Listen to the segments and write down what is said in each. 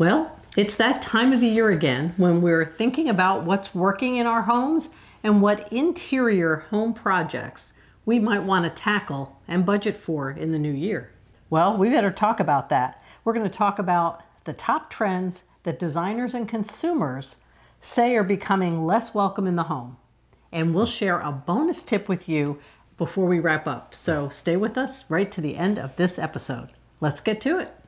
Well, it's that time of the year again when we're thinking about what's working in our homes and what interior home projects we might want to tackle and budget for in the new year. Well, we better talk about that. We're going to talk about the top trends that designers and consumers say are becoming less welcome in the home. And we'll share a bonus tip with you before we wrap up. So stay with us right to the end of this episode. Let's get to it.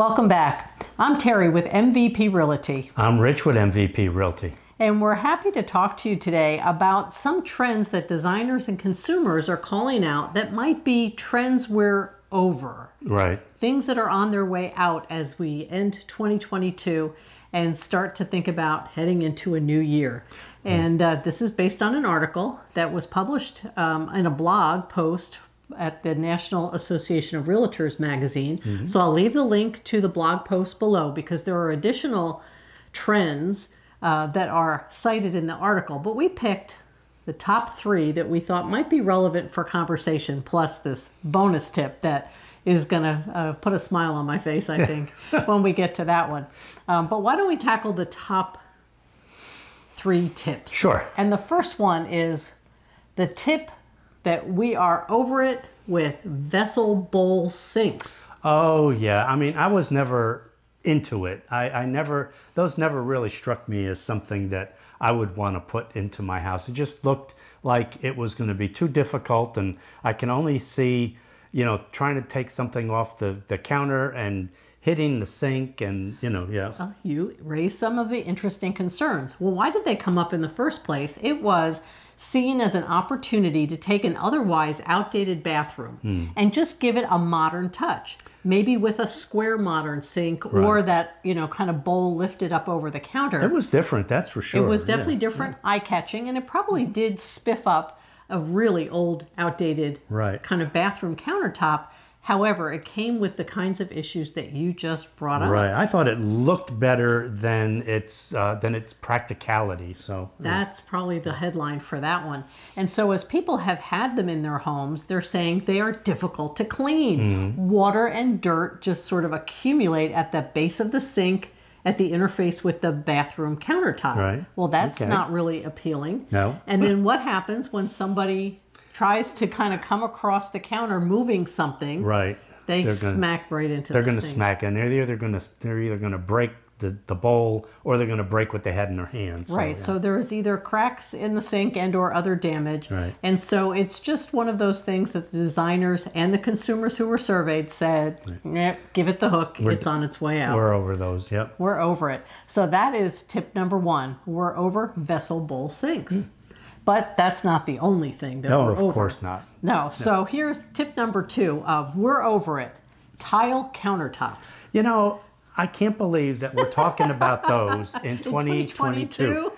Welcome back. I'm Terri with MVP Realty. I'm Rich with MVP Realty. And we're happy to talk to you today about some trends that designers and consumers are calling out that might be trends we're over. Right. Things that are on their way out as we end 2022 and start to think about heading into a new year. And uh, this is based on an article that was published um, in a blog post at the National Association of Realtors magazine. Mm-hmm. So I'll leave the link to the blog post below because there are additional trends uh, that are cited in the article. But we picked the top three that we thought might be relevant for conversation, plus this bonus tip that is going to uh, put a smile on my face, I think, when we get to that one. Um, but why don't we tackle the top three tips? Sure. And the first one is the tip that we are over it with vessel bowl sinks. Oh, yeah. I mean, I was never into it. I, I never, those never really struck me as something that I would want to put into my house. It just looked like it was going to be too difficult, and I can only see, you know, trying to take something off the, the counter and hitting the sink and you know yeah well, you raised some of the interesting concerns well why did they come up in the first place it was seen as an opportunity to take an otherwise outdated bathroom mm. and just give it a modern touch. Maybe with a square modern sink right. or that, you know, kind of bowl lifted up over the counter. It was different, that's for sure. It was definitely yeah. different, yeah. eye catching, and it probably did spiff up a really old, outdated right. kind of bathroom countertop However, it came with the kinds of issues that you just brought up. Right. I thought it looked better than its uh, than its practicality. So that's yeah. probably the headline for that one. And so, as people have had them in their homes, they're saying they are difficult to clean. Mm-hmm. Water and dirt just sort of accumulate at the base of the sink at the interface with the bathroom countertop. Right. Well, that's okay. not really appealing. No. And then what happens when somebody tries to kind of come across the counter moving something, right? they're gonna, smack right into. They're the going to smack, and they're either going to they're either going to break the, the bowl or they're going to break what they had in their hands. So, right. Yeah. So there's either cracks in the sink and or other damage. Right. And so it's just one of those things that the designers and the consumers who were surveyed said, right. give it the hook. We're, it's on its way out. We're over those. Yep. We're over it. So that is tip number one. We're over vessel bowl sinks. Mm. But that's not the only thing that no, we're of course not. No. no. So here's tip number two of we're over it. Tile countertops. You know, I can't believe that we're talking about those in, in 2022.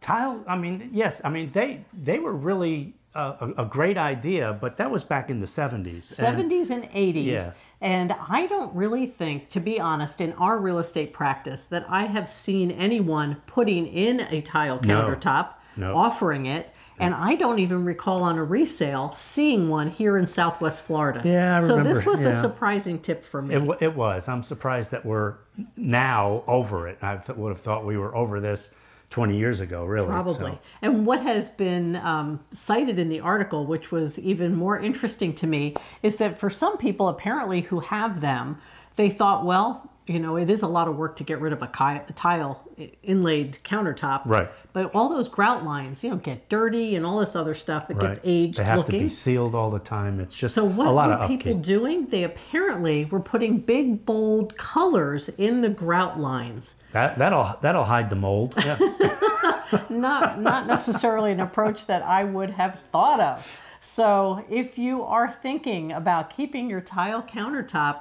Tile, I mean, yes, I mean they they were really a, a, great idea, but that was back in the 70s. 70s and, and 80s. Yeah. And I don't really think, to be honest, in our real estate practice, that I have seen anyone putting in a tile countertop. No nope. offering it. And I don't even recall on a resale seeing one here in Southwest Florida. Yeah, I so remember. this was yeah. a surprising tip for me. It, it, was. I'm surprised that we're now over it. I would have thought we were over this 20 years ago, really. Probably. So. And what has been um, cited in the article, which was even more interesting to me, is that for some people, apparently, who have them, they thought, well, you know, it is a lot of work to get rid of a, tile inlaid countertop. Right. But all those grout lines, you know, get dirty and all this other stuff. It right. gets aged They have looking. to be sealed all the time. It's just so what a lot were of people upkeep. doing? They apparently were putting big bold colors in the grout lines. That that'll that'll hide the mold. Yeah. not not necessarily an approach that I would have thought of. So if you are thinking about keeping your tile countertop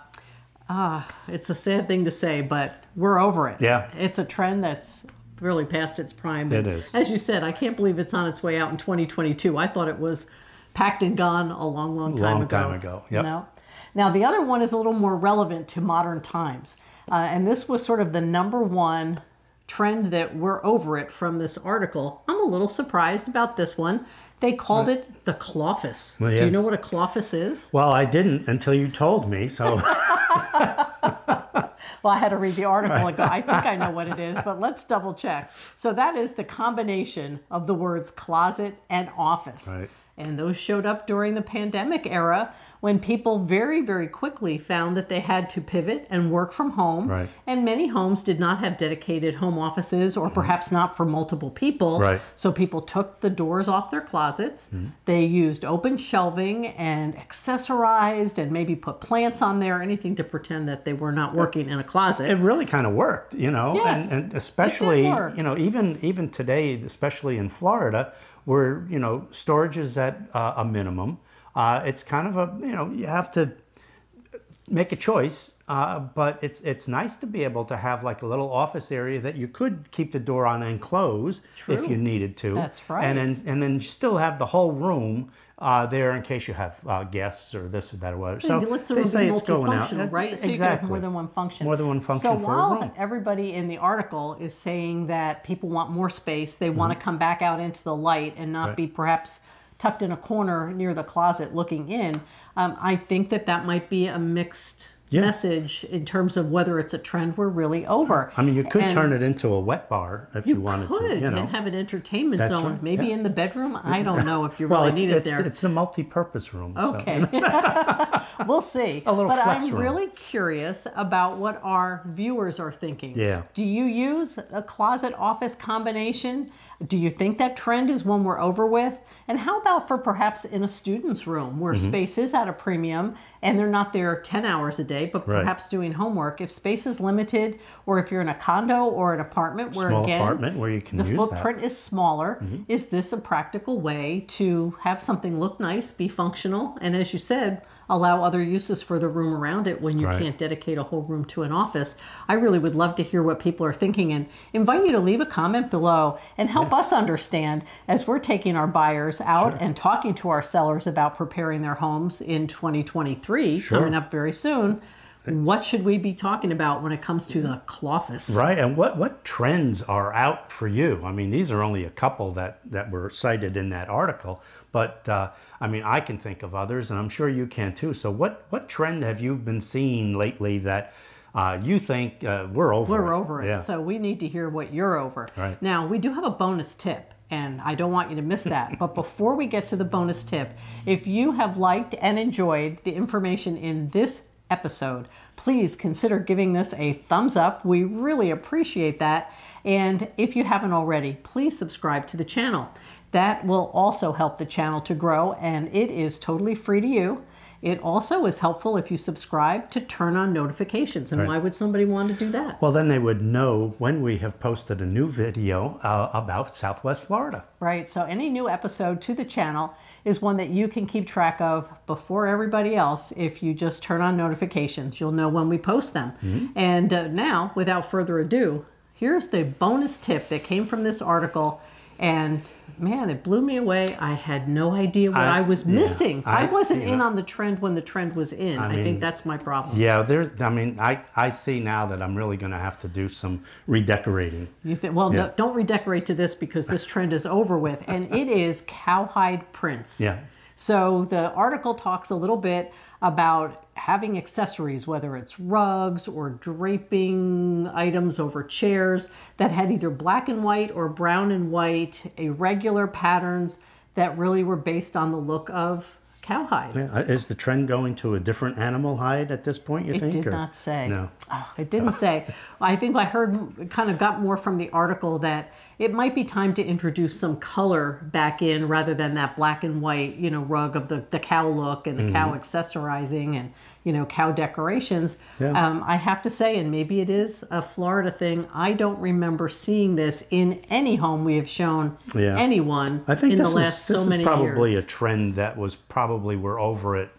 Ah, it's a sad thing to say, but we're over it. Yeah. It's a trend that's really past its prime. It is. As you said, I can't believe it's on its way out in 2022. I thought it was packed and gone a long, long time long ago. Long time ago, yep. You know? Now, the other one is a little more relevant to modern times. Uh, and this was sort of the number one trend that we're over it from this article. I'm a little surprised about this one. They called it the cloffice. Well, yes. Do you know what a cloffice is? Well, I didn't until you told me. So Well, I had to read the article and go, I think I know what it is, but let's double check. So that is the combination of the words closet and office. Right. And those showed up during the pandemic era when people very, very quickly found that they had to pivot and work from home. Right. And many homes did not have dedicated home offices or mm-hmm. perhaps not for multiple people. Right. So people took the doors off their closets. Mm-hmm. They used open shelving and accessorized and maybe put plants on there, anything to pretend that they were not working in a closet. it really kind of worked, you know, Yes, and, and especially, you know, even even today, especially in Florida, where you know storage is at uh, a minimum. Uh, it's kind of a you know you have to make a choice, uh, but it's it's nice to be able to have like a little office area that you could keep the door on and close True. if you needed to. That's right. And then and then you still have the whole room. Uh, there in case you have uh, guests or this or that or whatever. So let's they say it's going out. right? So you can exactly. have more than one function. More than one function So while everybody in the article is saying that people want more space, they want to come back out into the light and not Mm-hmm. Right. be perhaps tucked in a corner near the closet looking in. Um, I think that that might be a mixed Yeah. message in terms of whether it's a trend we're really over. I mean, you could And- turn it into a wet bar if you, wanted could to. You know, and have an entertainment That's zone, right, maybe yeah. in the bedroom. I don't know if you well, really it's, need it it's, there. it's the multi-purpose room. so- Okay. we'll see. A little but I'm room. really curious about what our viewers are thinking. Yeah. Do you use a closet office combination? Do you think that trend is one we're over with? And how about for perhaps in a student's room where Mm-hmm. space is at a premium and they're not there 10 hours a day, but Right. perhaps doing homework? If space is limited, or if you're in a condo or an apartment where Small again apartment where you can the footprint is smaller. Is this a practical way to have something look nice, be functional, and as you said, allow other uses for the room around it when you Right. can't dedicate a whole room to an office? I really would love to hear what people are thinking and invite you to leave a comment below and help us understand as we're taking our buyers out and talking to our sellers about preparing their homes in 2023 Sure. coming up very soon. What should we be talking about when it comes to the that. Right. And what, what trends are out for you? I mean, these are only a couple that, that were cited in that article. But uh, I mean, I can think of others, and I'm sure you can too. So, what, what trend have you been seeing lately that uh, you think uh, we're over? We're it? over it. Yeah. So we need to hear what you're over. Right. Now, we do have a bonus tip, and I don't want you to miss that. but before we get to the bonus tip, if you have liked and enjoyed the information in this episode, please consider giving this a thumbs up. We really appreciate that. And if you haven't already, please subscribe to the channel. That will also help the channel to grow, and it is totally free to you. It also is helpful if you subscribe to turn on notifications. And Right. why would somebody want to do that? Well, then they would know when we have posted a new video uh, about Southwest Florida. Right. So any new episode to the channel is one that you can keep track of before everybody else if you just turn on notifications. You'll know when we post them. And uh, now, without further ado, here's the bonus tip that came from this article. And man, it blew me away. I had no idea what I, I- was yeah, missing. I, I- wasn't in know. on the trend when the trend was in. I, mean, think that's my problem. Yeah, there's. I mean, I I see now that I'm really going to have to do some redecorating. You think, well, Yeah. no, don't redecorate to this because this trend is over with. And it is cowhide prints. Yeah. So the article talks a little bit about having accessories, whether it's rugs or draping items over chairs that had either black and white or brown and white, irregular patterns that really were based on the look of cowhide. Yeah, is the trend going to a different animal hide at this point? You It think? did or- not say. No. Oh, it didn't say. I think I heard, kind of got more from the article that it might be time to introduce some color back in rather than that black and white, you know, rug of the, the cow look and the Mm-hmm. cow accessorizing and, you know, cow decorations. Yeah. Um, I have to say, and maybe it is a Florida thing, I don't remember seeing this in any home we have shown Yeah. anyone I think in the last is this is probably years. a trend that was probably we're over it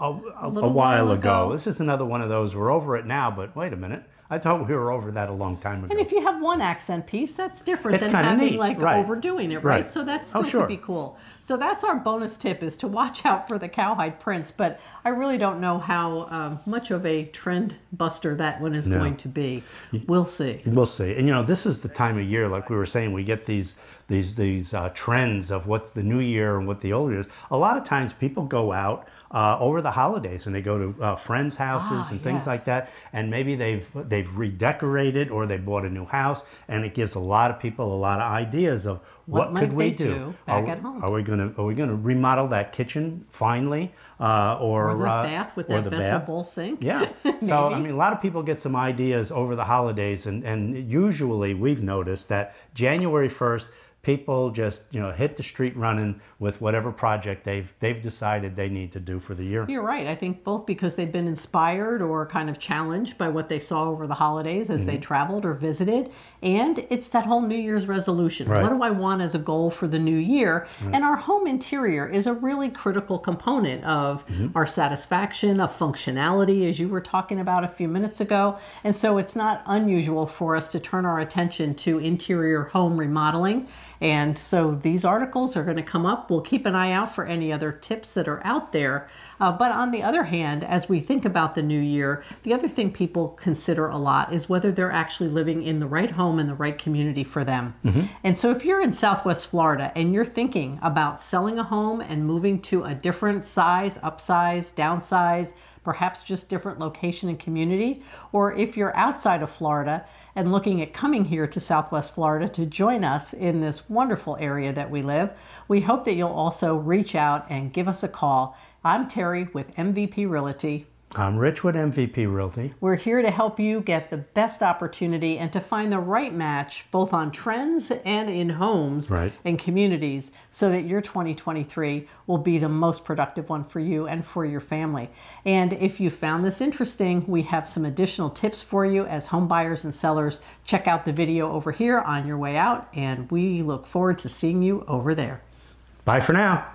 a, a, a while, while ago. ago. This is another one of those we're over it now, but wait a minute. I thought we were over that a long time ago. And if you have one accent piece, that's different It's than having neat, like right. overdoing it, right? Right. So that Oh, still sure. could be cool. So that's our bonus tip is to watch out for the cowhide prints. But I really don't know how um, much of a trend buster that one is No. going to be. We'll see. We'll see. And you know, this is the time of year, like we were saying, we get these these these uh, trends of what's the new year and what the old year is. A lot of times, people go out uh, over the holidays and they go to uh, friends' houses Ah, and things yes. like that, and maybe they've they've redecorated or they bought a new house, and it gives a lot of people a lot of ideas of What what, could we do? do back are, at home? Are we gonna are we gonna remodel that kitchen finally, uh, or, Or the uh, bath with that vessel bowl sink. Yeah. so I mean, a lot of people get some ideas over the holidays, and and usually we've noticed that January first, people just you know hit the street running with whatever project they've they've decided they need to do for the year. You're right. I think both because they've been inspired or kind of challenged by what they saw over the holidays as Mm-hmm. they traveled or visited. And it's that whole New Year's resolution. Right. What do I want as a goal for the new year? And our home interior is a really critical component of Mm-hmm. our satisfaction, of functionality, as you were talking about a few minutes ago. And so it's not unusual for us to turn our attention to interior home remodeling. And so these articles are going to come up. We'll keep an eye out for any other tips that are out there. Uh, but on the other hand, as we think about the new year, the other thing people consider a lot is whether they're actually living in the right home in the right community for them. Mm-hmm. And so if you're in Southwest Florida and you're thinking about selling a home and moving to a different size, upsize, downsize, perhaps just different location and community, or if you're outside of Florida and looking at coming here to Southwest Florida to join us in this wonderful area that we live, we hope that you'll also reach out and give us a call. I'm Terri with MVP Realty. I'm Rich with MVP Realty. We're here to help you get the best opportunity and to find the right match both on trends and in homes Right. and communities so that your 2023 will be the most productive one for you and for your family. And if you found this interesting, we have some additional tips for you as home buyers and sellers. Check out the video over here on your way out, and we look forward to seeing you over there. Bye for now.